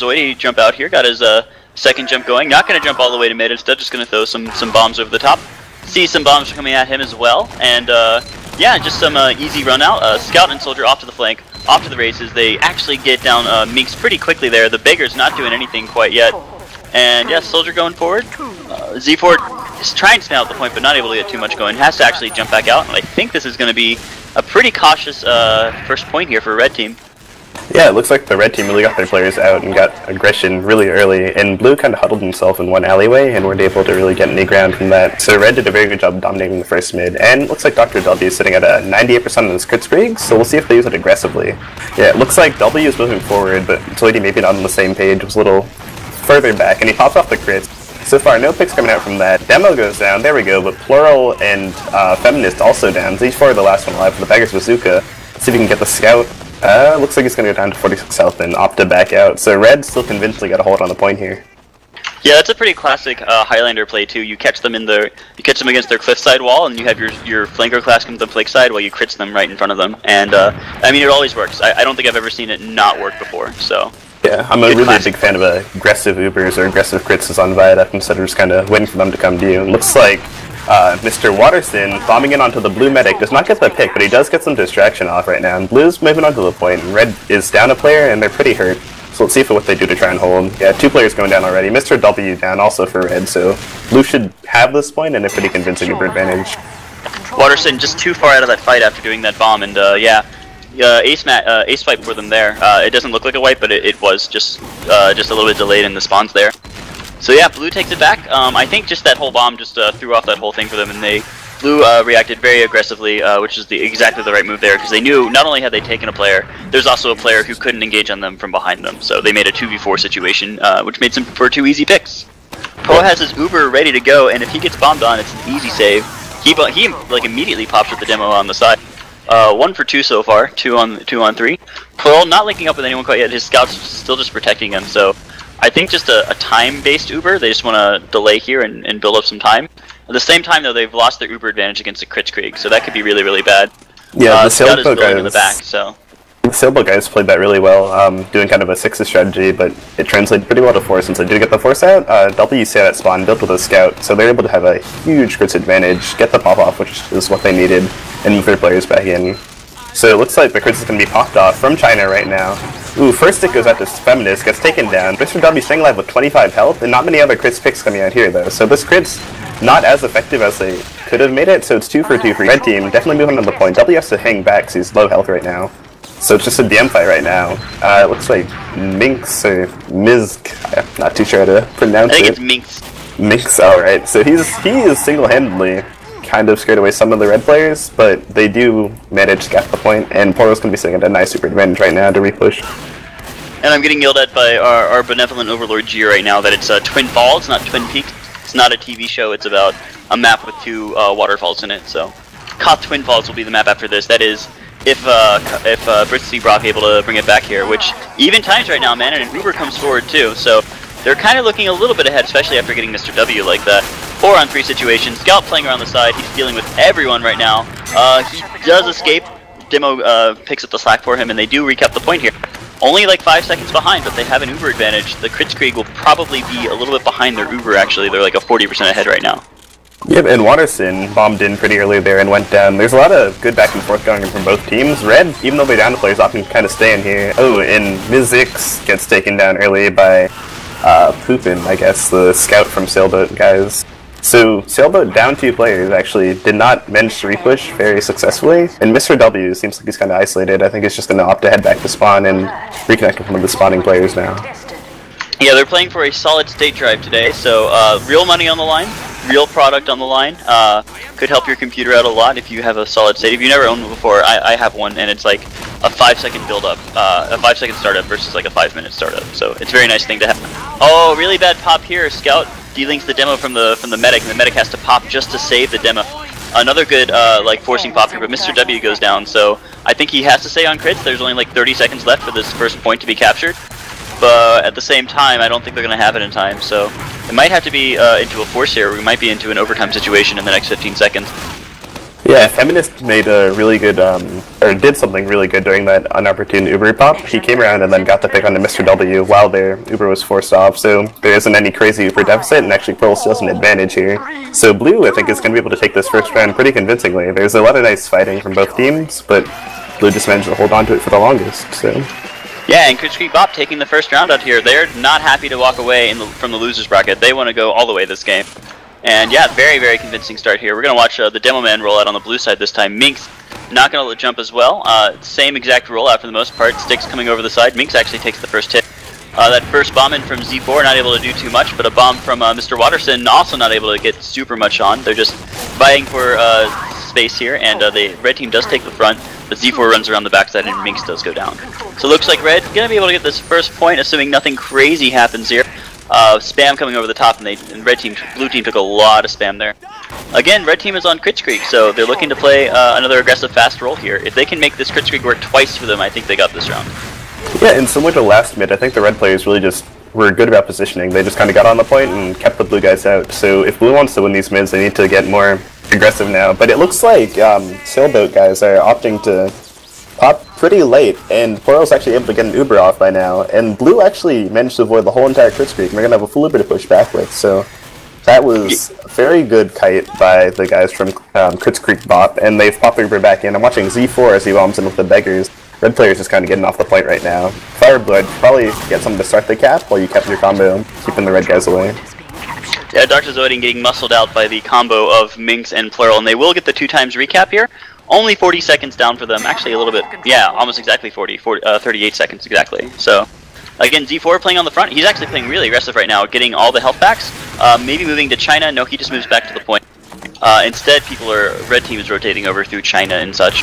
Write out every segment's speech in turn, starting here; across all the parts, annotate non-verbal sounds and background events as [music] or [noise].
Zoidy jump out here, got his uh, second jump going. Not going to jump all the way to mid, instead just going to throw some, some bombs over the top. See some bombs coming at him as well, and uh, yeah, just some uh, easy run out. Uh, Scout and Soldier off to the flank, off to the races. They actually get down uh, Minx pretty quickly there. The Beggar's not doing anything quite yet. And yeah, Soldier going forward. Uh, Z4 is trying to stay out the point, but not able to get too much going. Has to actually jump back out, and I think this is going to be a pretty cautious uh, first point here for Red Team. Yeah, it looks like the red team really got their players out and got aggression really early, and blue kind of huddled himself in one alleyway and weren't able to really get any ground from that. So red did a very good job dominating the first mid, and looks like Dr. W is sitting at a 98% on his Kritzkrieg, so we'll see if they use it aggressively. Yeah, it looks like W is moving forward, but Zoidy maybe not on the same page, was a little further back, and he pops off the crits. So far, no picks coming out from that. Demo goes down, there we go, but Plural and uh, Feminist also down. These four are the last one alive for the Beggar's Bazooka. See if we can get the Scout. Uh, looks like he's gonna go down to 46 health and opt to back out. So Red still convinced got a hold on the point here. Yeah, that's a pretty classic uh, Highlander play too. You catch them in the, you catch them against their cliffside wall, and you have your your flanker class come to the flank side while you crits them right in front of them. And uh, I mean, it always works. I, I don't think I've ever seen it not work before. So. Yeah, I'm a really classic. big fan of aggressive Ubers or aggressive crits on Viaduct instead of just kind of waiting for them to come to you. It looks like uh, Mr. Watterson bombing in onto the blue medic does not get the pick, but he does get some distraction off right now. And blue's moving onto the point, and red is down a player, and they're pretty hurt. So let's see if what they do to try and hold. Yeah, two players going down already. Mr. W down also for red, so blue should have this point and a pretty convincing Uber advantage. Watterson just too far out of that fight after doing that bomb, and uh, yeah, uh, ace mat, uh, ace fight for them there. Uh, it doesn't look like a wipe, but it, it was just uh, just a little bit delayed in the spawns there. So yeah, blue takes it back. Um, I think just that whole bomb just uh, threw off that whole thing for them, and they blue uh, reacted very aggressively, uh, which is the exactly the right move there because they knew not only had they taken a player, there's also a player who couldn't engage on them from behind them. So they made a 2v4 situation, uh, which made some for two easy picks. Poe has his Uber ready to go, and if he gets bombed on, it's an easy save. He he like immediately pops with the demo on the side. Uh, one for two so far, two on two on three. Pearl not linking up with anyone quite yet. His scouts still just protecting him, so I think just a, a time-based Uber. They just want to delay here and, and build up some time. At the same time, though, they've lost their Uber advantage against the Kritzkrieg, so that could be really, really bad. Yeah, uh, the sailboat guys in the back, so. The sailboat guys played that really well, um, doing kind of a sixes strategy, but it translated pretty well to four since they did get the force out. Uh, WC at spawn built with a scout, so they're able to have a huge crits advantage, get the pop off, which is what they needed, and move their players back in. So it looks like the crits is going to be popped off from China right now. Ooh, first stick goes out to Feminist, gets taken down. Mr. W staying alive with 25 health, and not many other crits picks coming out here though. So this crit's not as effective as they could have made it, so it's 2 for 2 for Red Team. Definitely moving on the point. W has to hang back because he's low health right now. So it's just a DM fight right now. Uh, it looks like Minx or Mizk. I'm not too sure how to pronounce it. I think it. it's Minx. Minx, alright. So he's he is single-handedly kind of scared away some of the red players, but they do manage to get the point, and Poro's to be sitting at a nice super advantage right now to repush. And I'm getting yelled at by our, our benevolent overlord G right now that it's uh, Twin Falls, not Twin Peaks. It's not a TV show, it's about a map with two uh, waterfalls in it, so... Koth Twin Falls will be the map after this, that is, if uh, if uh, Brock able to bring it back here, which even times right now, man, and Uber comes forward too, so they're kind of looking a little bit ahead, especially after getting Mr. W like that. Four on three situation. Scout playing around the side. He's dealing with everyone right now. Uh, he does escape. Demo uh, picks up the slack for him, and they do recap the point here. Only like five seconds behind, but they have an Uber advantage. The Kritzkrieg will probably be a little bit behind their Uber, actually. They're like a 40% ahead right now. Yep, and Watterson bombed in pretty early there and went down. There's a lot of good back and forth going from both teams. Red, even though they're down to players, often kind of stay in here. Oh, and Mizix gets taken down early by uh, Poopin, I guess, the scout from Sailboat guys. So Sailboat down two players actually did not manage to repush very successfully, and Mr. W seems like he's kind of isolated. I think he's just going to opt to head back to spawn and reconnect with one of the spawning players now. Yeah, they're playing for a solid state drive today, so uh, real money on the line, real product on the line. Uh, could help your computer out a lot if you have a solid state. If you never owned one before, I, I have one, and it's like a five second build up, uh, a five second startup versus like a five minute startup. So it's a very nice thing to have. Oh, really bad pop here. Scout delinks the demo from the from the medic, and the medic has to pop just to save the demo. Another good uh, like forcing pop here, but Mr. W goes down, so I think he has to stay on crits. There's only like 30 seconds left for this first point to be captured but at the same time, I don't think they're going to have it in time, so it might have to be uh, into a force here, we might be into an overtime situation in the next 15 seconds. Yeah, Feminist made a really good, um, or did something really good during that unopportune Uber pop. He came around and then got the pick on onto Mr. W while their Uber was forced off, so there isn't any crazy Uber deficit, and actually Pearl still has an advantage here. So Blue, I think, is going to be able to take this first round pretty convincingly. There's a lot of nice fighting from both teams, but Blue just managed to hold on to it for the longest, so... Yeah, and Kritzkrieg Bop taking the first round out here. They're not happy to walk away the, from the loser's bracket. They want to go all the way this game. And yeah, very, very convincing start here. We're going to watch uh, the Demo Man roll out on the blue side this time. Minx not going to jump as well. Uh, same exact rollout for the most part. Sticks coming over the side. Minx actually takes the first hit. Uh, that first bomb in from Z4, not able to do too much, but a bomb from uh, Mr. Watterson also not able to get super much on. They're just vying for uh, space here, and uh, the red team does take the front, but Z4 runs around the backside and Minx does go down. So looks like red going to be able to get this first point, assuming nothing crazy happens here. Uh, spam coming over the top, and they and red team, blue team took a lot of spam there. Again, red team is on Kritzkrieg, so they're looking to play uh, another aggressive fast roll here. If they can make this Kritzkrieg work twice for them, I think they got this round. Yeah, and similar to last mid, I think the red players really just were good about positioning. They just kind of got on the point and kept the blue guys out. So if blue wants to win these mids, they need to get more aggressive now. But it looks like um, sailboat guys are opting to pop pretty late, and Poro's actually able to get an Uber off by now. And blue actually managed to avoid the whole entire crit streak. We're gonna have a full Uber to push back with. So that was a very good kite by the guys from um, Kritzkrieg Bop, and they've popped Uber back in. I'm watching Z4 as he bombs in with the beggars. Red player's just kind of getting off the point right now. Fireblood probably get someone to start the cap while you kept your combo, keeping the red guys away. Yeah, Dr. Zoiding getting muscled out by the combo of Minx and Plural, and they will get the two times recap here. Only 40 seconds down for them. Actually, a little bit. Yeah, almost exactly 40. 40 uh, 38 seconds exactly. So, again, Z4 playing on the front. He's actually playing really aggressive right now, getting all the health backs. Uh, maybe moving to China. No, he just moves back to the point. Uh, instead, people are red team is rotating over through China and such.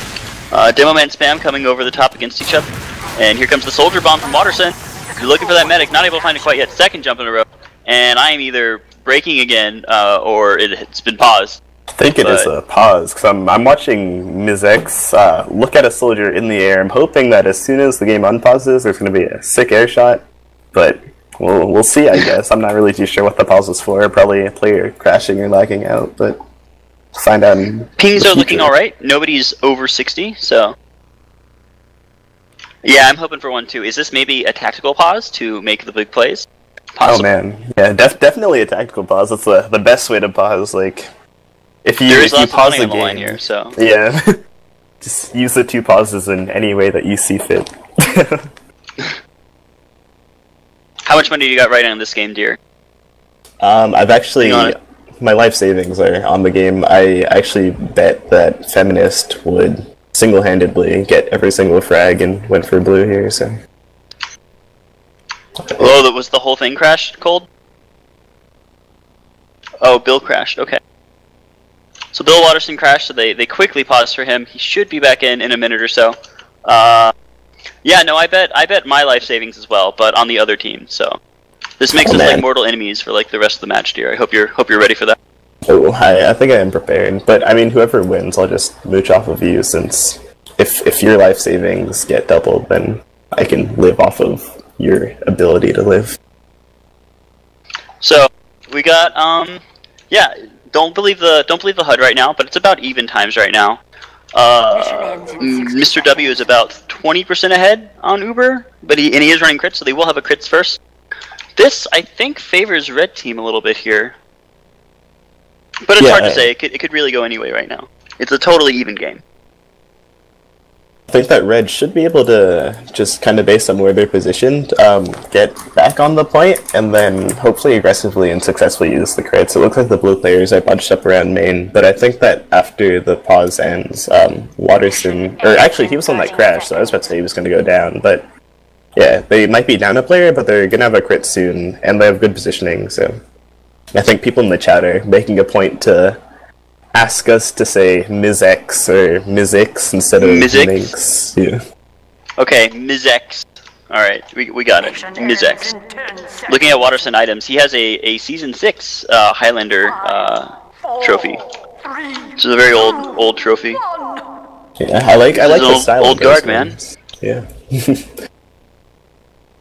Uh, Demo Man spam coming over the top against each other. And here comes the soldier bomb from Watterson. You're looking for that medic, not able to find it quite yet. Second jump in a row. And I am either breaking again uh, or it's been paused. I think it is a pause because I'm, I'm watching Ms. X uh, look at a soldier in the air. I'm hoping that as soon as the game unpauses, there's going to be a sick air shot. But we'll, we'll see, I [laughs] guess. I'm not really too sure what the pause is for. Probably a player crashing or lagging out, but find out. Pings are looking alright. Nobody's over 60, so. Yeah, I'm hoping for one too. Is this maybe a tactical pause to make the big plays? Possible. Oh man, yeah, def- definitely a tactical pause. That's the the best way to pause. Like, if you if you pause the game, here, so yeah, [laughs] just use the two pauses in any way that you see fit. [laughs] How much money do you got right on this game, dear? Um, I've actually my life savings are on the game. I actually bet that Feminist would single-handedly get every single frag and went for blue here. So. Oh, that was the whole thing crashed, Cold? Oh, Bill crashed, okay. So Bill Watterson crashed, so they, they quickly paused for him. He should be back in in a minute or so. Uh, yeah, no, I bet I bet my life savings as well, but on the other team, so. This makes oh, us man. like mortal enemies for like the rest of the match, dear. I hope you're hope you're ready for that. Oh, I, I think I am prepared. But I mean, whoever wins, I'll just mooch off of you since if if your life savings get doubled, then I can live off of your ability to live. So we got um yeah, don't believe the don't believe the HUD right now, but it's about even times right now. Uh, Mr. W is about 20% ahead on Uber, but he and he is running crits, so they will have a crits first. This I think favors red team a little bit here, but it's yeah, hard to say. It could it could really go anyway right now. It's a totally even game. I think that red should be able to just kind of based on where they're positioned, um, get back on the point, and then hopefully aggressively and successfully use the crits. It looks like the blue players are bunched up around main, but I think that after the pause ends, um, Watterson, or actually he was on that crash, so I was about to say he was going to go down, but yeah, they might be down a player, but they're going to have a crit soon, and they have good positioning, so I think people in the chat are making a point to ask us to say Ms. X or Ms. X instead of Ms. X. Yeah. Okay, Ms. X. Alright, we, we got it. Ms. X. Looking at Watterson items, he has a, a Season 6 uh, Highlander uh, trophy. This is a very old old trophy. Yeah, I like I like the old, style. Old guard, man. Yeah. [laughs]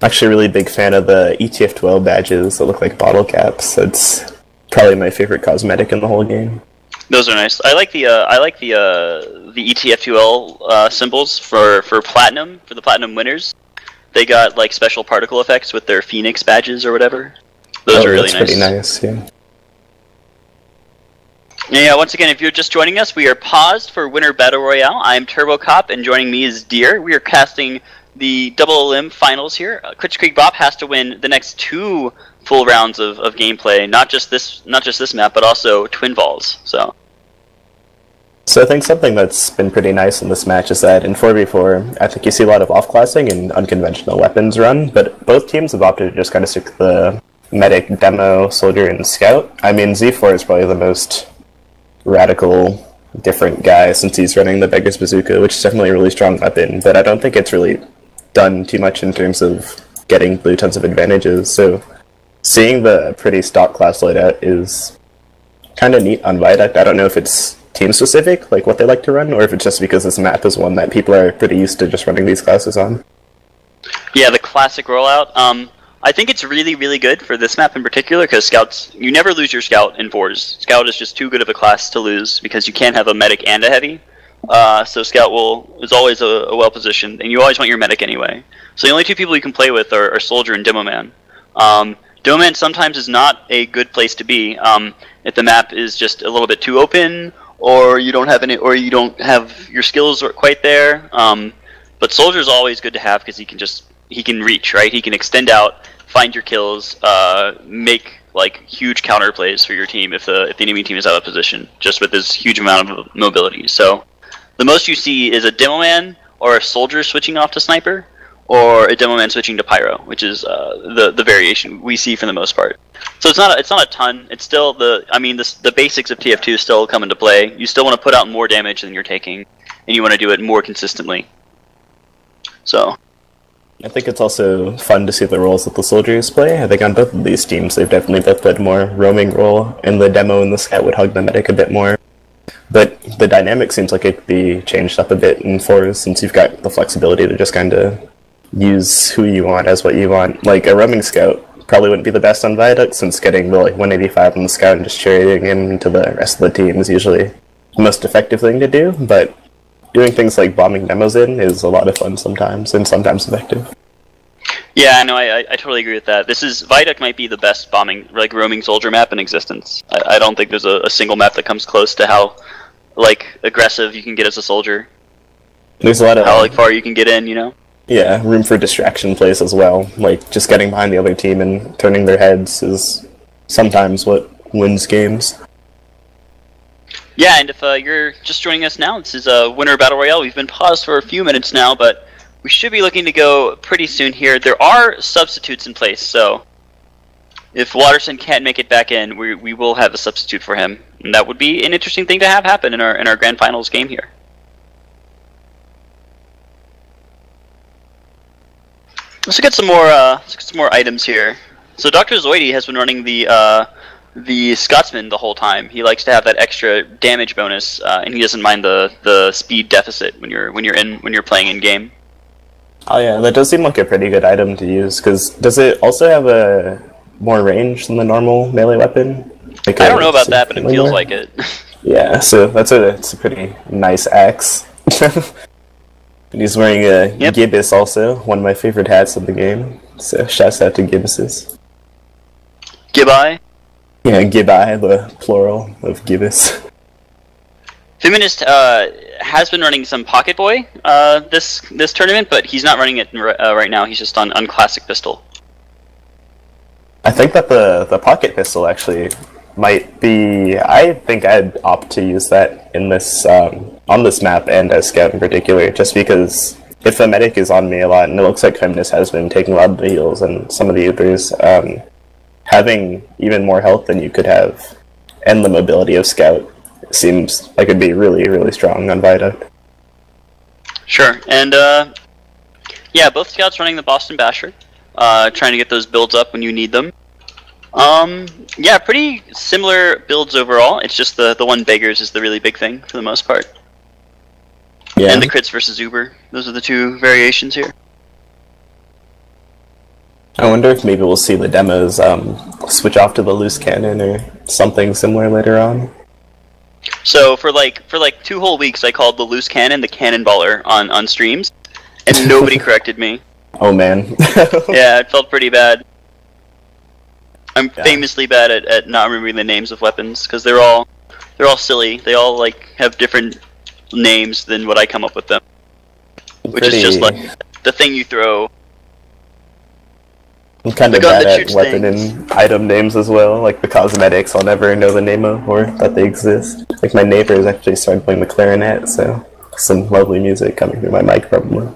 Actually, a really big fan of the ETF2L badges that look like bottle caps. That's probably my favorite cosmetic in the whole game. Those are nice. I like the uh, I like the uh, the ETF2L uh, symbols for for platinum for the platinum winners. They got like special particle effects with their phoenix badges or whatever. Those oh, are really that's nice. pretty nice. Yeah. Yeah, once again, if you're just joining us, we are paused for Winter Battle Royale. I'm Turbo Cop, and joining me is Deer. We are casting the Double Elim finals here. Uh, Kritzkrieg Bop has to win the next two full rounds of, of gameplay, not just this not just this map, but also Twin Falls. So So I think something that's been pretty nice in this match is that in 4v4, I think you see a lot of off-classing and unconventional weapons run, but both teams have opted to just kind of stick the medic, demo, soldier, and scout. I mean, Z4 is probably the most radical, different guy since he's running the Beggar's Bazooka, which is definitely a really strong weapon, but I don't think it's really done too much in terms of getting blue tons of advantages, so seeing the pretty stock class loadout is kind of neat on Viaduct. I don't know if it's team specific, like what they like to run, or if it's just because this map is one that people are pretty used to just running these classes on. yeah, the classic rollout. Um, I think it's really really good for this map in particular because scouts you never lose your scout in fours. Scout is just too good of a class to lose because you can't have a medic and a heavy. Uh, so scout will is always a, a well positioned, and you always want your medic anyway. So the only two people you can play with are, are soldier and demo man. Um, demo man sometimes is not a good place to be um, if the map is just a little bit too open, or you don't have any, or you don't have your skills quite there. Um, but soldier is always good to have because he can just he can reach right. He can extend out, find your kills, uh, make like huge counter plays for your team if the if the enemy team is out of position, just with his huge amount of mobility. So the most you see is a demo man or a soldier switching off to sniper, or a demo man switching to pyro, which is uh, the the variation we see for the most part. So it's not a, it's not a ton. It's still the I mean the the basics of TF2 still come into play. You still want to put out more damage than you're taking, and you want to do it more consistently. So I think it's also fun to see the roles that the soldiers play. I think on both of these teams, they've definitely both played more roaming role, and the demo and the scout would hug the medic a bit more. But the dynamic seems like it could be changed up a bit in fours since you've got the flexibility to just kind of use who you want as what you want. Like a roaming scout probably wouldn't be the best on Viaduct since getting the like 185 on the scout and just charioting him into the rest of the team is usually the most effective thing to do. But doing things like bombing demos in is a lot of fun sometimes and sometimes effective. yeah, no, I, I I totally agree with that. This is Viaduct might be the best bombing like roaming soldier map in existence. I, I don't think there's a, a single map that comes close to how like aggressive you can get as a soldier, There's a lot of how like far you can get in. You know. Yeah, room for distraction plays as well. Like just getting behind the other team and turning their heads is sometimes what wins games. Yeah, and if uh, you're just joining us now, this is a uh, Winter Battle Royale. We've been paused for a few minutes now, but we should be looking to go pretty soon here. There are substitutes in place, so if Watterson can't make it back in, we, we will have a substitute for him, and that would be an interesting thing to have happen in our in our grand finals game here. Let's get some more. Uh, let's at some more items here. So Dr. Zoidy has been running the uh, the Scotsman the whole time. He likes to have that extra damage bonus, uh, and he doesn't mind the, the speed deficit when you're when you're in when you're playing in game. Oh yeah, that does seem like a pretty good item to use. Because does it also have a more range than the normal melee weapon? Like I don't know about that, but it feels more? like it. [laughs] Yeah, so that's a it's a pretty nice axe. [laughs] and he's wearing a Yep. gibbous also, one of my favorite hats of the game. So shouts out to gibbuses. Gibai. Yeah, gibbi, the plural of gibbous. Feminist uh, has been running some Pocket Boy uh, this this tournament, but he's not running it uh, right now. He's just on, on Classic Pistol. I think that the the pocket pistol actually might be. I think I'd opt to use that in this um, on this map and as scout in particular, just because if the medic is on me a lot, and it looks like Feminist has been taking a lot of the heals and some of the others, um, having even more health than you could have, and the mobility of scout seems like it'd be really really strong on Viaduct. Sure, and uh, yeah, both scouts running the Boston Basher, uh, trying to get those builds up when you need them. Um, yeah, pretty similar builds overall. It's just the the one beggars is the really big thing for the most part, Yeah. and the crits versus Uber. Those are the two variations here. I wonder if maybe we'll see the demos um, switch off to the loose cannon or something similar later on. So for like for like two whole weeks, I called the loose cannon the cannonballer on on streams, and nobody [laughs] corrected me. Oh man. [laughs] Yeah, it felt pretty bad. I'm Yeah. famously bad at, at not remembering the names of weapons because they're all they're all silly. They all like have different names than what I come up with them, which is just like the thing you throw. I'm kind the of bad at weapon things. and item names as well. Like the cosmetics, I'll never know the name of or that they exist. Like my neighbors actually started playing the clarinet, so some lovely music coming through my mic probably.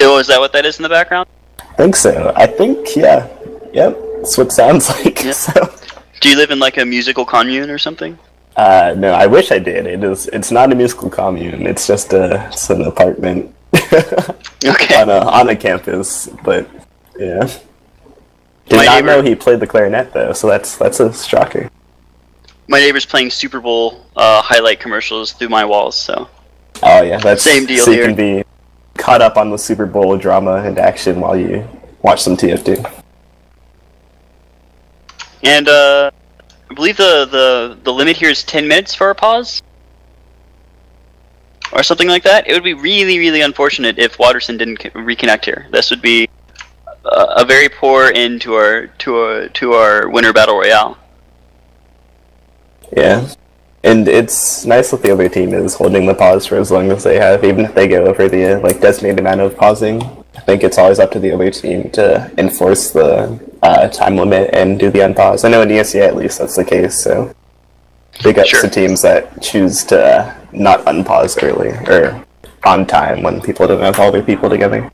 Oh, is that what that is in the background? I think so. I think yeah. Yep. That's what it sounds [laughs] like. Yeah. So Do you live in like a musical commune or something? uh no, I wish I did. It is it's not a musical commune, it's just a it's an apartment [laughs] Okay. on a on a campus, but yeah. Did My not neighbor- know he played the clarinet though, so that's that's a shocker. My neighbor's playing Super Bowl uh, highlight commercials through my walls, so Oh yeah, that's Same deal so here. you can be caught up on the Super Bowl drama and action while you watch some TF2. And uh, I believe the, the the limit here is ten minutes for a pause, or something like that. It would be really really unfortunate if Watterson didn't reconnect here. This would be a, a very poor end to our to our to our winter battle royale. Yeah. And it's nice that the other team is holding the pause for as long as they have, even if they go over the like designated amount of pausing. I think it's always up to the other team to enforce the uh, time limit and do the unpause. I know in ESEA at least that's the case, so big ups Sure. to teams that choose to not unpause early or on time when people don't have all their people together.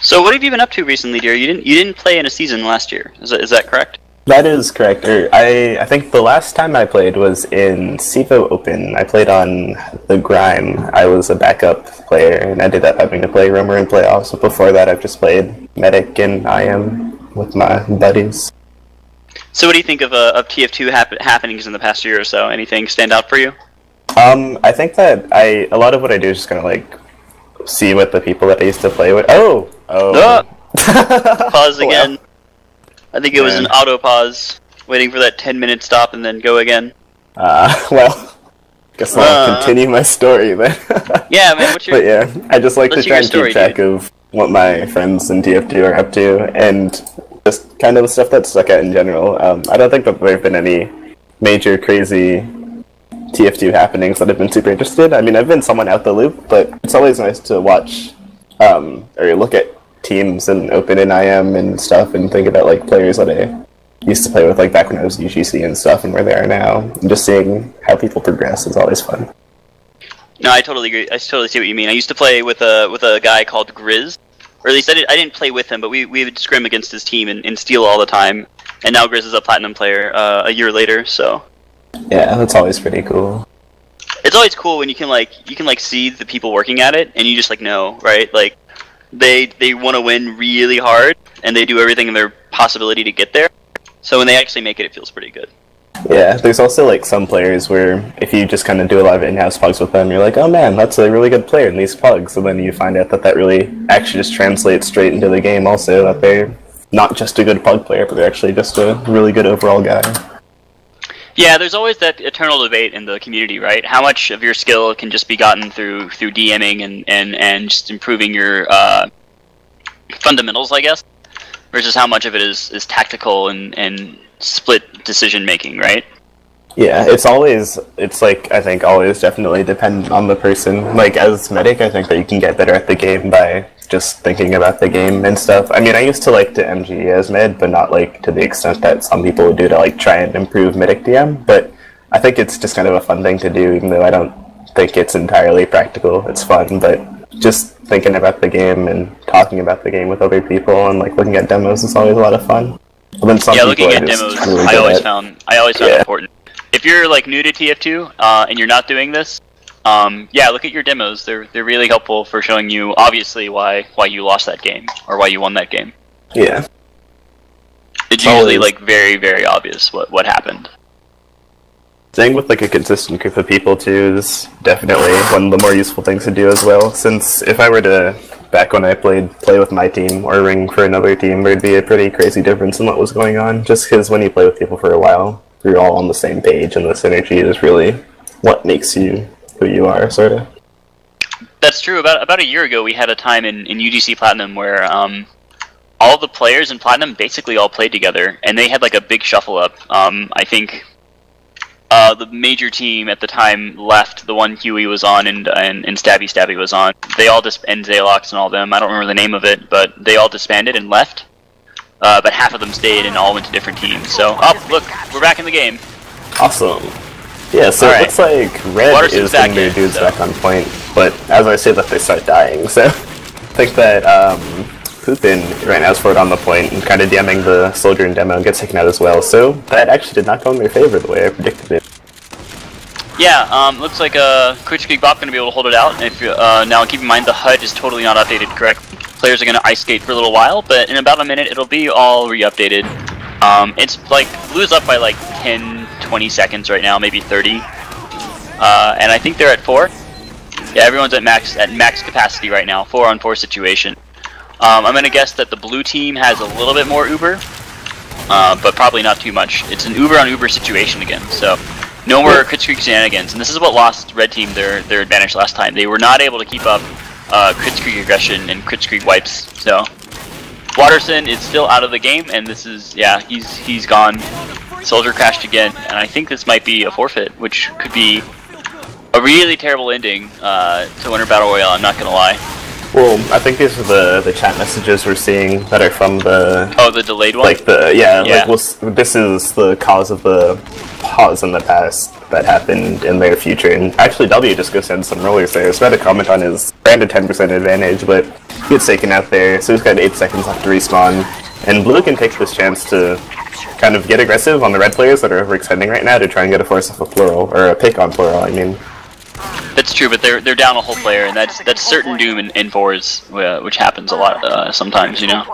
So what have you been up to recently, dear? You didn't you didn't play in a season last year. Is that, is that correct? That is correct. Or I, I think the last time I played was in CEVO Open. I played on the Grime. I was a backup player and ended up having to play Roamer in playoffs. But before that, I've just played Medic and IM with my buddies. So what do you think of uh, of TF2 hap- happenings in the past year or so? Anything stand out for you? Um, I think that I a lot of what I do is just kind of like see what the people that I used to play with. Oh, oh. [laughs] Pause Wow. I think it was an auto pause, waiting for that 10 minute stop and then go again. Uh, [laughs] well, guess I'll Uh. continue my story then. [laughs] Yeah, man, what's [laughs] your. But yeah, I just like to try and story, keep track of what my friends in TF2 are up to, and just kind of the stuff that stuck out in general. Um, I don't think that there have been any major crazy TF2 happenings that have been super interested. I mean, I've been someone out the loop, but it's always nice to watch um, or look at teams and open in IM and stuff, and think about like players that I used to play with, like back when I was UGC and stuff, and where they are now. And just seeing how people progress is always fun. No, I totally agree. I totally see what you mean. I used to play with a with a guy called Grizz, or at least I, did, I didn't play with him, but we, we would scrim against his team and, and steal all the time. And now Grizz is a platinum player uh, a year later, so Yeah, that's always pretty cool. it's always cool when you can like you can like see the people working at it and you just like know right like they they want to win really hard and they do everything in their possibility to get there so when they actually make it it feels pretty good Yeah, there's also like some players where if you just kind of do a lot of in-house pugs with them, you're like, oh man, that's a really good player in these pugs, and then you find out that that really actually just translates straight into the game. Also, that they're not just a good pug player, but they're actually just a really good overall guy. Yeah there's always that eternal debate in the community right? How much of your skill can just be gotten through through dming and and and just improving your uh, fundamentals i guess versus how much of it is is tactical and and split decision making right Yeah, it's always it's like I think always definitely dependent on the person. Like as medic, I think that you can get better at the game by just thinking about the game and stuff. I mean, I used to like to MG as mid, but not like to the extent that some people would do to like try and improve medic DM. But I think it's just kind of a fun thing to do, even though I don't think it's entirely practical. It's fun, but just thinking about the game and talking about the game with other people and like looking at demos is always a lot of fun. But then some yeah, looking at demos, really I always at- found I always found Yeah. important. If you're like new to TF2 uh, and you're not doing this, um, yeah, look at your demos. They're they're really helpful for showing you obviously why why you lost that game or why you won that game. Yeah. It's usually like very very obvious what what happened. Staying with like a consistent group of people too is definitely one of the more useful things to do as well. Since if I were to back when I played play with my team or ring for another team, there'd be a pretty crazy difference in what was going on. Just because when you play with people for a while, you're all on the same page, and the synergy is really what makes you who you are, sort of. That's true. About about a year ago, we had a time in, in UGC Platinum where um, all the players in Platinum basically all played together, and they had like a big shuffle up. Um, I think uh, the major team at the time left, the one Huey was on and, and, and Stabby Stabby was on. They all dis- and Zalox and all them. I don't remember the name of it, but they all disbanded and left. Uh, but half of them stayed and all went to different teams. So, oh, look, we're back in the game. Awesome. Yeah, so All it right. looks like Red Watterson's is back getting their in, dudes so- back on point, but as I say that, they start dying. So I [laughs] think that um, Poopin right now is forward on the point and kind of DMing the soldier in demo and gets taken out as well. So that actually did not go in their favor the way I predicted it. Yeah, um, looks like uh, Bop going to be able to hold it out. If uh, now, keep in mind the HUD is totally not updated correctly. Players are going to ice skate for a little while, but in about a minute it'll be all re-updated. Um, it's like Blue's up by like 10, 20 seconds right now, maybe 30. Uh, and I think they're at four. Yeah, everyone's at max at max capacity right now, four on four situation. Um, I'm gonna guess that the blue team has a little bit more Uber, uh, but probably not too much. It's an Uber on Uber situation again, so no more Kritzkrieg shenanigans. And this is what lost Red Team their their advantage last time. They were not able to keep up uh, Kritzkrieg aggression and Kritzkrieg wipes. So Watterson is still out of the game, and this is yeah he's he's gone. Soldier crashed again, and I think this might be a forfeit, which could be a really terrible ending uh, to Winter Battle Royale. I'm not gonna lie. Well, I think these are the, the chat messages we're seeing that are from the Oh, the delayed one. like the yeah, Yeah. like well, this is the cause of the pause in the past that happened in their future. And actually, W just goes in some rollers there. So I had a comment on his brand branded 10% advantage, but he gets taken out there, so he's got 8 seconds left to respawn. And Blue can take this chance to kind of get aggressive on the red players that are overextending right now to try and get a force off a plural, or a pick on plural, I mean. That's true, but they're they're down a whole player, and that's that's certain doom in, in fours, uh, which happens a lot uh, sometimes, you know.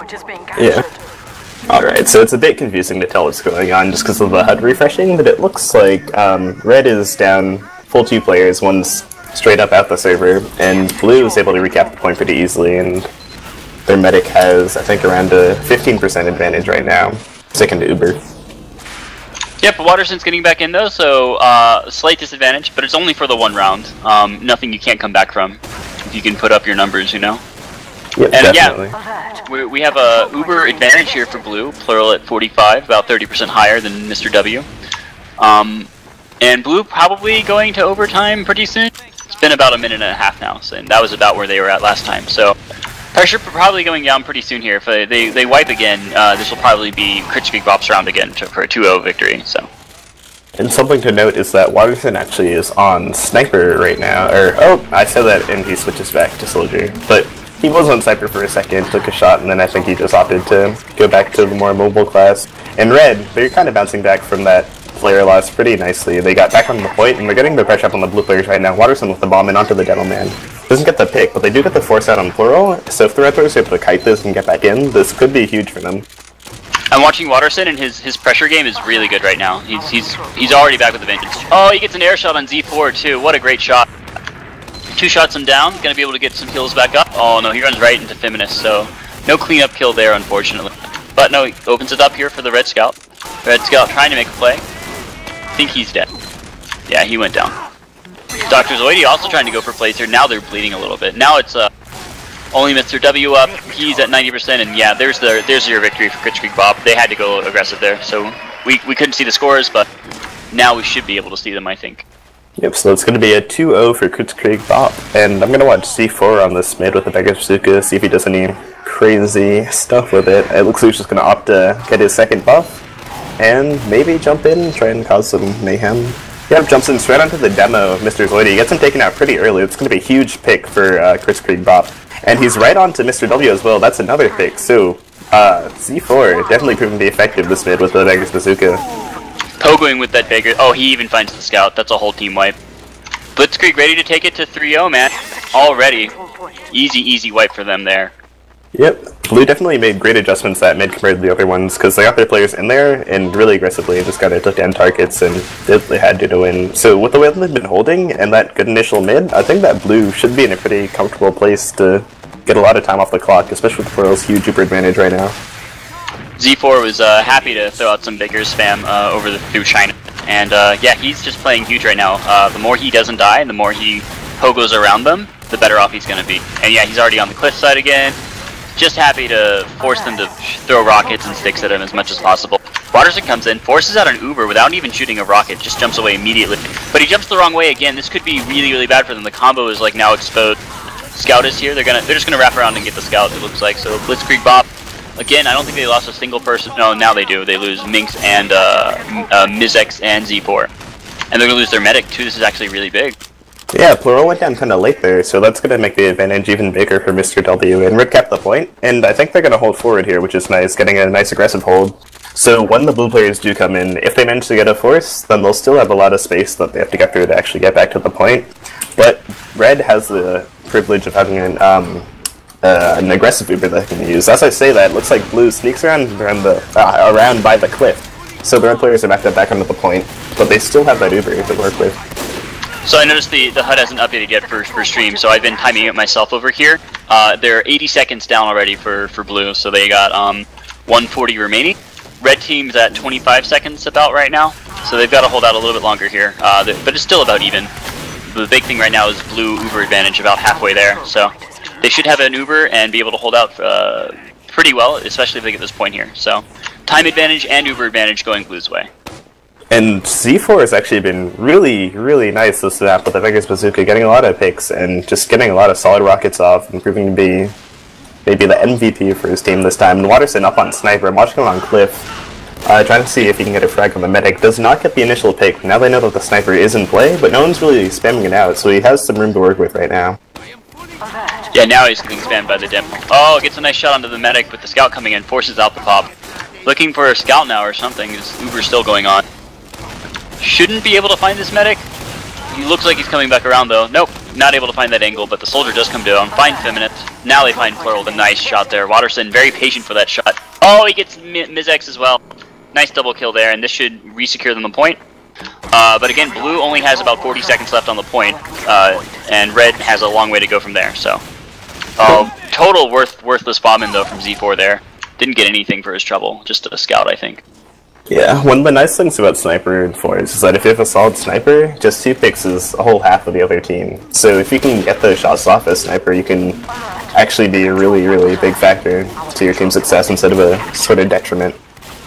Yeah. Alright, so it's a bit confusing to tell what's going on just because of the HUD refreshing, but it looks like um, red is down full two players, one's straight up out the server, and blue is able to recap the point pretty easily, and their medic has, I think, around a 15% advantage right now, second to Uber. Yep, Watterson's getting back in though, so uh, slight disadvantage, but it's only for the one round. Um, nothing you can't come back from if you can put up your numbers, you know. Yep, And yeah. We, we have a Uber advantage here for blue, plural at 45, about 30% higher than Mr. W. Um, and blue probably going to overtime pretty soon. It's been about a minute and a half now, so, and that was about where they were at last time. So pressure probably going down pretty soon here. If they, they, they wipe again, uh, this will probably be Kritzkrieg Bops round again to, for a 2-0 victory. So And something to note is that Watterson actually is on Sniper right now, or, oh, I said that and he switches back to Soldier, but he was on Sniper for a second, took a shot, and then I think he just opted to go back to the more mobile class. And Red, they're kind of bouncing back from that player loss pretty nicely. They got back on the point, and they're getting the pressure up on the blue players right now. Watterson with the bomb and onto the Devil Man. Doesn't get the pick, but they do get the force out on plural, so if the red players are able to kite this and get back in, this could be huge for them. I'm watching Watterson, and his, his pressure game is really good right now. He's he's he's already back with the vengeance. Oh, he gets an air shot on Z4 too. What a great shot! Two shots him down. Gonna be able to get some kills back up. Oh no, he runs right into Feminist, so no cleanup kill there, unfortunately. But no, he opens it up here for the Red Scout. Red Scout trying to make a play. think he's dead. Yeah, he went down. Dr. Zoidy also trying to go for plays here. Now they're bleeding a little bit. Now it's uh, only Mr. W up. He's at 90%, and yeah, there's the there's your victory for Kritzkrieg Bop. They had to go aggressive there, so we, we couldn't see the scores, but now we should be able to see them, I think. Yep, so it's going to be a 2-0 for Kritzkrieg Bop. And I'm going to watch Z4 on this mid with the Beggar Bazooka, see if he does any crazy stuff with it. It looks like he's just going to opt to get his second buff, and maybe jump in and try and cause some mayhem. Yep, jumps in straight onto the demo of Mr. Zoidy. Gets him taken out pretty early. It's going to be a huge pick for uh, Kritzkrieg Bop. And he's right on to Mr. W as well. That's another pick. So, uh, Z4 definitely proving to be effective this mid with the Beggar's Bazooka. Pogoing with that beggar. Oh, he even finds the scout. That's a whole team wipe. Blitzkrieg ready to take it to 3-0, man. Already. Easy, easy wipe for them there. Yep. Blue definitely made great adjustments that mid compared to the other ones because they got their players in there and really aggressively just got of took down targets and they had to to win. So with the way they've been holding and that good initial mid, I think that blue should be in a pretty comfortable place to get a lot of time off the clock, especially with the Pearl's huge super advantage right now. Z4 was uh, happy to throw out some bigger spam uh, over the, through China. And uh, yeah, he's just playing huge right now. Uh, the more he doesn't die and the more he pogos around them, the better off he's going to be. And yeah, he's already on the cliff side again. Just happy to force them to throw rockets and sticks at him as much as possible. Watterson comes in, forces out an Uber without even shooting a rocket, just jumps away immediately. But he jumps the wrong way again. This could be really, really bad for them. The combo is like now exposed. Scout is here. They're gonna, they're just gonna wrap around and get the scout. It looks like so. Blitzkrieg Bop Again, I don't think they lost a single person. No, now they do. They lose Minx and uh, uh, Mizex and Z4. And they're going to lose their medic, too. This is actually really big. Yeah, Plural went down kind of late there, so that's going to make the advantage even bigger for Mr. W. And Rick kept the point, and I think they're going to hold forward here, which is nice, getting a nice aggressive hold. So when the blue players do come in, if they manage to get a force, then they'll still have a lot of space that they have to get through to actually get back to the point. But Red has the privilege of having an um, uh, an aggressive Uber that can use. As I say that, it looks like Blue sneaks around around the uh, around by the cliff. So the red players are back to back onto the point, but they still have that Uber to work with. So I noticed the, the HUD hasn't updated yet for, for stream, so I've been timing it myself over here. Uh, they're 80 seconds down already for, for blue, so they got um, 140 remaining. Red team's at 25 seconds about right now, so they've got to hold out a little bit longer here, uh, but it's still about even. The big thing right now is blue Uber advantage about halfway there, so they should have an Uber and be able to hold out uh, pretty well, especially if they get this point here. So, time advantage and Uber advantage going Blue's way. And Z4 has actually been really, really nice this map with the Beggar's Bazooka, getting a lot of picks and just getting a lot of solid rockets off and proving to be maybe the MVP for his team this time. And Watterson up on Sniper, watching him on Cliff, uh, trying to see if he can get a frag on the medic. Does not get the initial pick. Now they know that the Sniper is in play, but no one's really spamming it out, so he has some room to work with right now. Yeah, now he's getting spammed by the demo. Oh, gets a nice shot onto the medic, but the scout coming in forces out the pop. Looking for a scout now or something. Is Uber still going on? Shouldn't be able to find this medic. He looks like he's coming back around though. Nope, not able to find that angle, but the soldier does come down. Find Feminine. Now they find Plural with a nice shot there. Watterson very patient for that shot. Oh, he gets Mizex as well. Nice double kill there, and this should re-secure them the point. Uh, but again, blue only has about 40 seconds left on the point, uh, and red has a long way to go from there. So, uh, total worth worthless bombing though from Z4 there. Didn't get anything for his trouble, just a scout, I think. Yeah, one of the nice things about Sniper 4 is that if you have a solid sniper, just two picks is a whole half of the other team. So if you can get those shots off as sniper, you can actually be a really, really big factor to your team's success instead of a sort of detriment.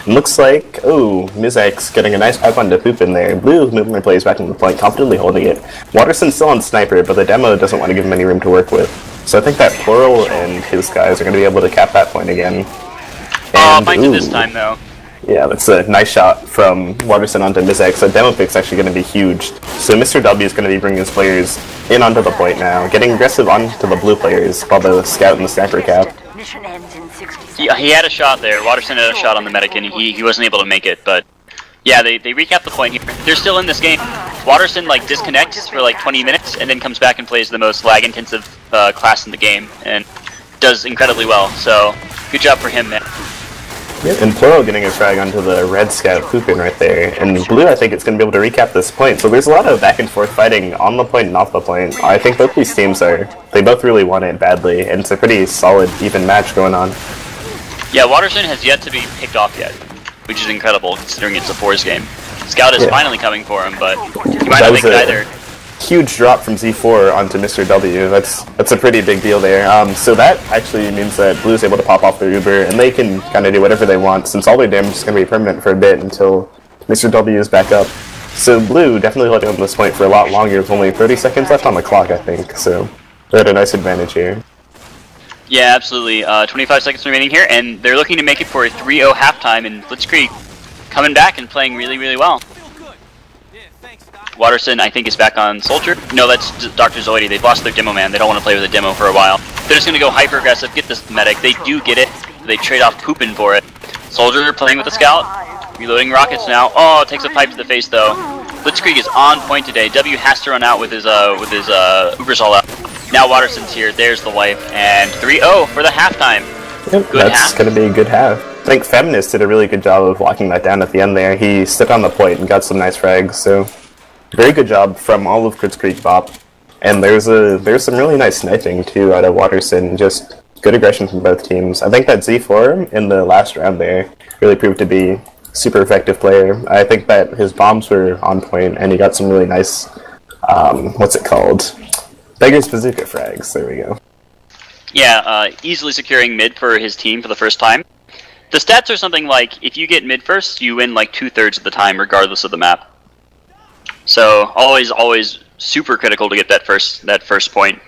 Looks like, oh, Mizex getting a nice pipe on the poop in there. Blue moving their plays back into the point, confidently holding it. Watterson's still on Sniper, but the demo doesn't want to give him any room to work with. So I think that Plural and his guys are going to be able to cap that point again. Oh, and, uh, might this time, though. Yeah, that's a nice shot from Watterson onto Mizex. The demo pick's actually going to be huge. So Mr. W is going to be bringing his players in onto the point now, getting aggressive onto the blue players while the scout and the sniper cap. Yeah, he had a shot there. Watterson had a shot on the medic, and he, he wasn't able to make it, but... Yeah, they, they recap the point here. They're still in this game. Watterson, like, disconnects for, like, 20 minutes, and then comes back and plays the most lag-intensive uh, class in the game, and does incredibly well. So, good job for him, man. Yep. And Plural getting a frag onto the red scout pooping right there. And Blue, I think, it's going to be able to recap this point. So there's a lot of back and forth fighting on the point and off the point. I think both these teams are, they both really want it badly, and it's a pretty solid, even match going on. Yeah, Watterson has yet to be picked off yet, which is incredible considering it's a Force game. Scout is yeah. finally coming for him, but he might not make it either huge drop from Z4 onto Mr. W. That's that's a pretty big deal there. Um, so that actually means that Blue's able to pop off their Uber, and they can kind of do whatever they want, since all their damage is going to be permanent for a bit until Mr. W is back up. So Blue definitely holding on this point for a lot longer, with only 30 seconds left on the clock, I think. So they had a nice advantage here. Yeah, absolutely. Uh, 25 seconds remaining here, and they're looking to make it for a 3-0 halftime, and Blitzkrieg coming back and playing really, really well. Watterson, I think, is back on Soldier. No, that's Dr. Zoidy. They've lost their demo man. They don't want to play with a demo for a while. They're just going to go hyper aggressive, get this medic. They do get it. They trade off Poopin for it. Soldier playing with the scout. Reloading rockets now. Oh, takes a pipe to the face though. Blitzkrieg is on point today. W has to run out with his uh with his uh Ubers all out. Now Watterson's here. There's the wipe and 3-0 for the halftime. Yep, good that's half. gonna be a good half. I think Feminist did a really good job of locking that down at the end there. He stood on the point and got some nice frags, so very good job from all of Blitzkrieg Bop. And there's a there's some really nice sniping too out of Watterson. Just good aggression from both teams. I think that Z4 in the last round there really proved to be super effective player. I think that his bombs were on point, and he got some really nice, um, what's it called? Beggar's Bazooka frags. There we go. Yeah, uh, easily securing mid for his team for the first time. The stats are something like if you get mid first, you win like two thirds of the time, regardless of the map. So always, always super critical to get that first that first point.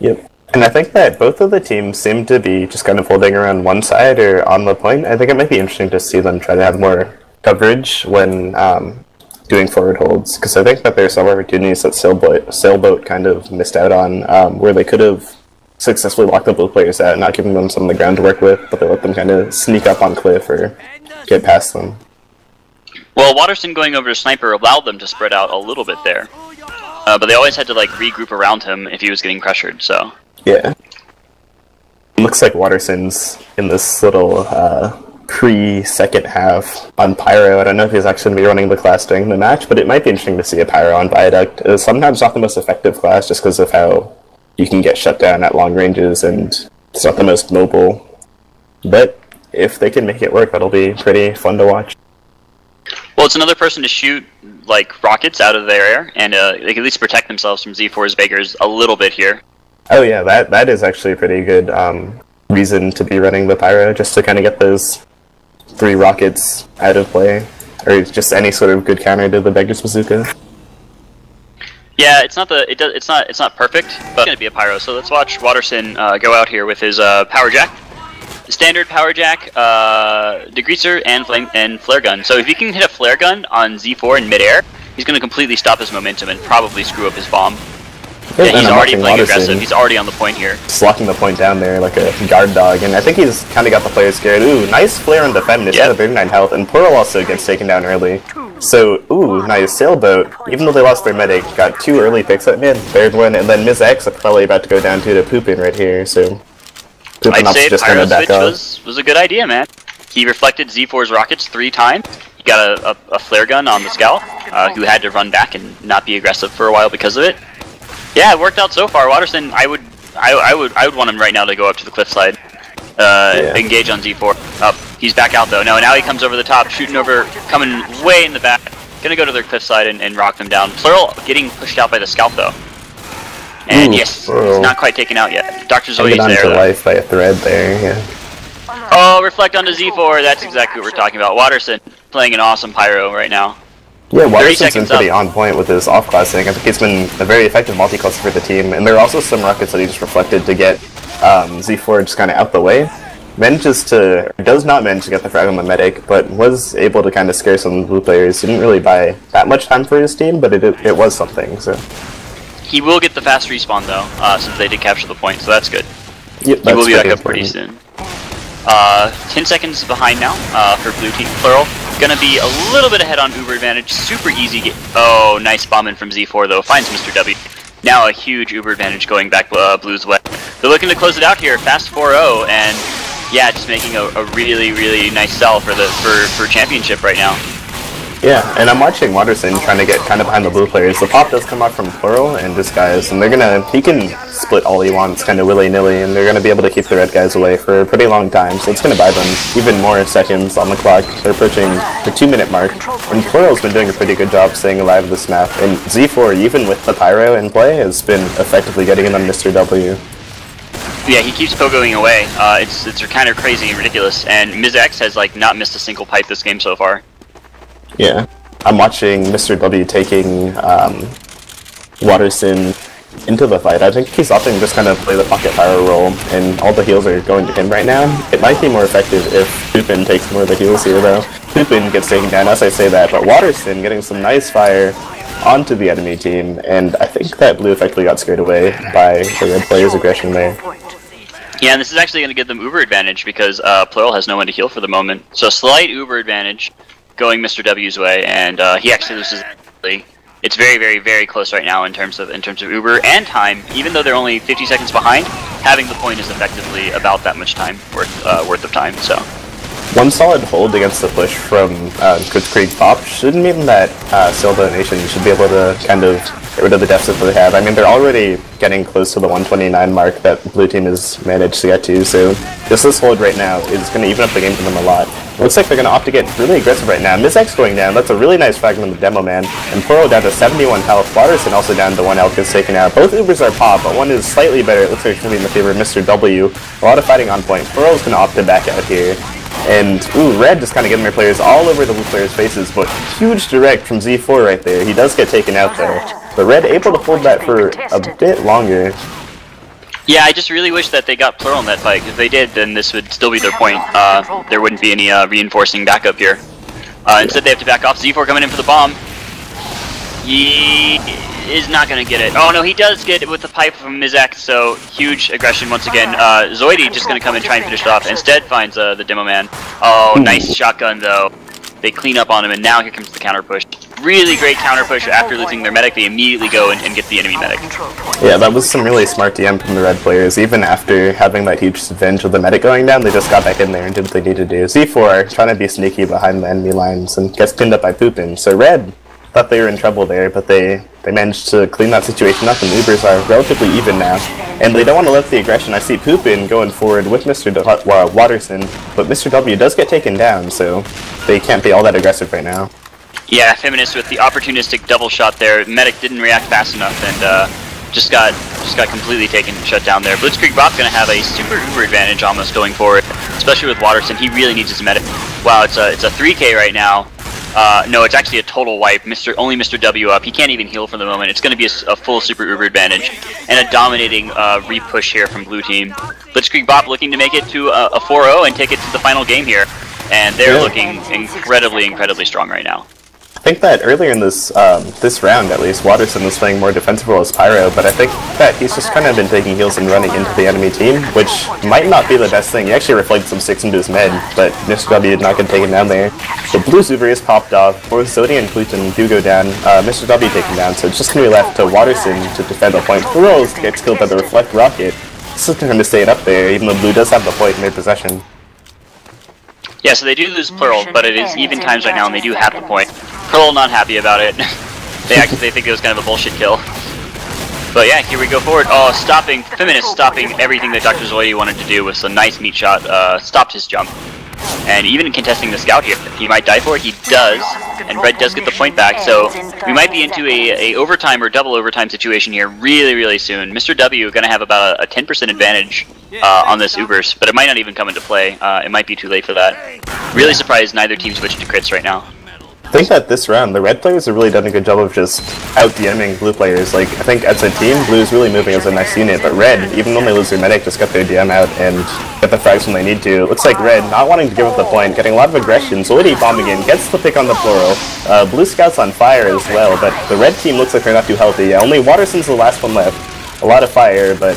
Yep. And I think that both of the teams seem to be just kind of holding around one side or on the point. I think it might be interesting to see them try to have more coverage when um, doing forward holds, because I think that there's some opportunities that Sailboat, Sailboat kind of missed out on, um, where they could have successfully locked the both players out, not giving them some of the ground to work with, but they let them kind of sneak up on Cliff or get past them. Well, Watterson going over to Sniper allowed them to spread out a little bit there. Uh, but they always had to like regroup around him if he was getting pressured, so. Yeah. Looks like Watterson's in this little uh, pre-second half on Pyro. I don't know if he's actually going to be running the class during the match, but it might be interesting to see a Pyro on Viaduct. It's sometimes not the most effective class just because of how you can get shut down at long ranges and it's not the most mobile. But if they can make it work, that'll be pretty fun to watch. Well, it's another person to shoot like rockets out of their air, and uh, they can at least protect themselves from Z4's Beggars a little bit here. Oh yeah, that that is actually a pretty good um, reason to be running the Pyro, just to kind of get those three rockets out of play, or just any sort of good counter to the Beggar's Bazooka. Yeah, it's not the it does it's not it's not perfect, but it's gonna be a pyro. So let's watch Watterson uh, go out here with his uh, power jack, standard power jack, uh, degreaser, and flame and flare gun. So if he can hit a flare gun on Z4 in midair, he's gonna completely stop his momentum and probably screw up his bomb. Yeah, he's already playing aggressive. He's already on the point here. Just locking the point down there like a guard dog, and I think he's kind of got the players scared. Ooh, nice flare and defend. It's yep. got 39 health, and Plural also gets taken down early. So, ooh, nice sailboat. Even though they lost their medic, got two early picks at mid, third one, and then Ms. X probably about to go down to the Poopin right here. So, I'd say just Pyro Switch was, was a good idea, man. He reflected Z4's rockets three times. He got a, a, a flare gun on the scout, uh, who had to run back and not be aggressive for a while because of it. Yeah, it worked out so far. Watterson, I would, I, I would, I would want him right now to go up to the cliffside, uh, yeah. engage on Z4. Up, he's back out though. No, now he comes over the top, shooting over, coming way in the back. Gonna go to their cliffside and, and rock them down. Plural getting pushed out by the scalp though. And Ooh, yes, he's not quite taken out yet. Dr. Zoe's there. to life by a thread there. Yeah. Oh, reflect onto Z4. That's exactly what we're talking about. Watterson playing an awesome pyro right now. Yeah, Watterson's been pretty up. on point with his off-classing. I think he's been a very effective multi-classer for the team, and there are also some rockets that he just reflected to get um, Z4 just kind of out the way. Manages to, does not manage to get the frag on the medic, but was able to kind of scare some blue players. He didn't really buy that much time for his team, but it, it, it was something, so. He will get the fast respawn though, uh, since they did capture the point, so that's good. Yep, he will be back up pretty soon. Uh, 10 seconds behind now uh, for blue team plural. Gonna be a little bit ahead on Uber advantage. Super easy. Get oh, nice bombing from Z4 though. Finds Mr. W. Now a huge Uber advantage going back uh, Blue's way. They're looking to close it out here. Fast 4-0 and yeah, just making a, a, really really nice sell for the for for championship right now. Yeah, and I'm watching Watterson trying to get kind of behind the blue players. The pop does come out from Plural and Disguise, and they're gonna, he can split all he wants kind of willy-nilly, and they're gonna be able to keep the red guys away for a pretty long time, so it's gonna buy them even more seconds on the clock. They're approaching the two-minute mark, and Plural's been doing a pretty good job staying alive this map, and Z4, even with the Pyro in play, has been effectively getting in on Mr. W. Yeah, he keeps pogoing away. Uh, it's it's kind of crazy and ridiculous, and Ms. X has like not missed a single pipe this game so far. Yeah. I'm watching Mr. W taking um, Watterson into the fight. I think he's often just kind of play the pocket fire role, and all the heals are going to him right now. It might be more effective if Poopin takes more of the heals here, though. Poopin gets taken down as I say that, but Watterson getting some nice fire onto the enemy team, and I think that Blue effectively got scared away by the red player's aggression there. Yeah, and this is actually going to give them Uber advantage because uh, Plural has no one to heal for the moment. So slight Uber advantage going Mr. W's way, and uh, he actually loses. It's very, very, very close right now in terms of in terms of Uber and time. Even though they're only 50 seconds behind, having the point is effectively about that much time worth uh, worth of time. So. One solid hold against the push from uh, Kritzkrieg Bop shouldn't mean that uh, Sailboat Nation should be able to kind of get rid of the deficit that they have. I mean, they're already getting close to the 129 mark that blue team has managed to get to, so just this hold right now is going to even up the game for them a lot. Looks like they're going to opt to get really aggressive right now. Mizek's going down, that's a really nice fragment of demo man, and Poro down to 71 health, Watterson also down to 1 health gets taken out. Both Ubers are pop, but one is slightly better, it looks like it's going to be in the favor of Mr. W. A lot of fighting on point. Poro's going to opt to back out here. And, ooh, Red just kind of getting their players all over the blue players' faces, but huge direct from Z4 right there. He does get taken out there. But Red able to hold that for a bit longer. Yeah, I just really wish that they got plural in that fight. If they did, then this would still be their point. Uh, there wouldn't be any uh, reinforcing backup here. Uh, instead, they have to back off. Z4 coming in for the bomb. He is not going to get it. Oh no, he does get it with the pipe from Mizak, so huge aggression once again. Uh, Zoidy just going to come and try and finish it off. Instead, finds uh, the demo man. Oh, nice shotgun though. They clean up on him, and now here comes the counter push. Really great counter push. After losing their medic, they immediately go and, and get the enemy medic. Yeah, that was some really smart DM from the red players. Even after having that huge disadvantage of the medic going down, they just got back in there and did what they needed to do. Z4 trying to be sneaky behind the enemy lines and gets pinned up by Poopin. So red thought they were in trouble there, but they, they managed to clean that situation up, and Ubers are relatively even now. And they don't want to let the aggression. I see Poopin going forward with Mr. D uh, Watterson, but Mr. W does get taken down, so they can't be all that aggressive right now. Yeah, Feminist with the opportunistic double shot there. Medic didn't react fast enough and uh, just got just got completely taken shut down there. Kritzkrieg Bop's gonna have a super uber advantage almost going forward, especially with Watterson. He really needs his medic. Wow, it's a it's a 3K right now. Uh, no, it's actually a total wipe. Mr. Only Mr. W up. He can't even heal for the moment. It's going to be a, a, full super uber advantage and a dominating uh, repush here from blue team. Kritzkrieg Bop looking to make it to a, a 4-0 and take it to the final game here. And they're looking incredibly, incredibly strong right now. I think that earlier in this um, this round, at least, Watterson was playing more defensive role as Pyro, but I think that he's just kind of been taking heals and running into the enemy team, which might not be the best thing. He actually reflected some sticks into his med, but Mr. W did not get taken down there. The blue Zuber is popped off, both Zodi and Pluton do go down, uh, Mr. W taken down, so it's just going to be left to Watterson to defend the point. Plurals gets killed by the Reflect Rocket. Is going to stay up there, even though blue does have the point in their possession. Yeah, so they do lose Plural, but it is even times right now, and they do have the point. Plural not happy about it. [laughs] they actually they think it was kind of a bullshit kill. But yeah, here we go forward. Oh, stopping, Feminist stopping everything that Dr. Zoidy wanted to do with a nice meat shot, uh, stopped his jump. And even contesting the scout here, he might die for it, he does, and Red does get the point back, so we might be into a, a overtime or double overtime situation here really, really soon. Mr. W gonna have about a 10% advantage uh, on this Ubers, but it might not even come into play. Uh, it might be too late for that. Really surprised neither team switched to crits right now. I think that this round, the red players have really done a good job of just out-DMing blue players. Like, I think as a team, blue's really moving as a nice unit, but red, even when they lose their medic, just got their DM out and get the frags when they need to. Looks like red, not wanting to give up the point, getting a lot of aggression. Zoidy bombing in, gets the pick on the plural. Uh, blue scout's on fire as well, but the red team looks like they're not too healthy. Yeah, only Watterson's the last one left. A lot of fire, but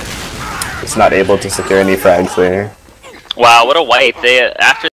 it's not able to secure any frags there. Wow, what a wipe. They, after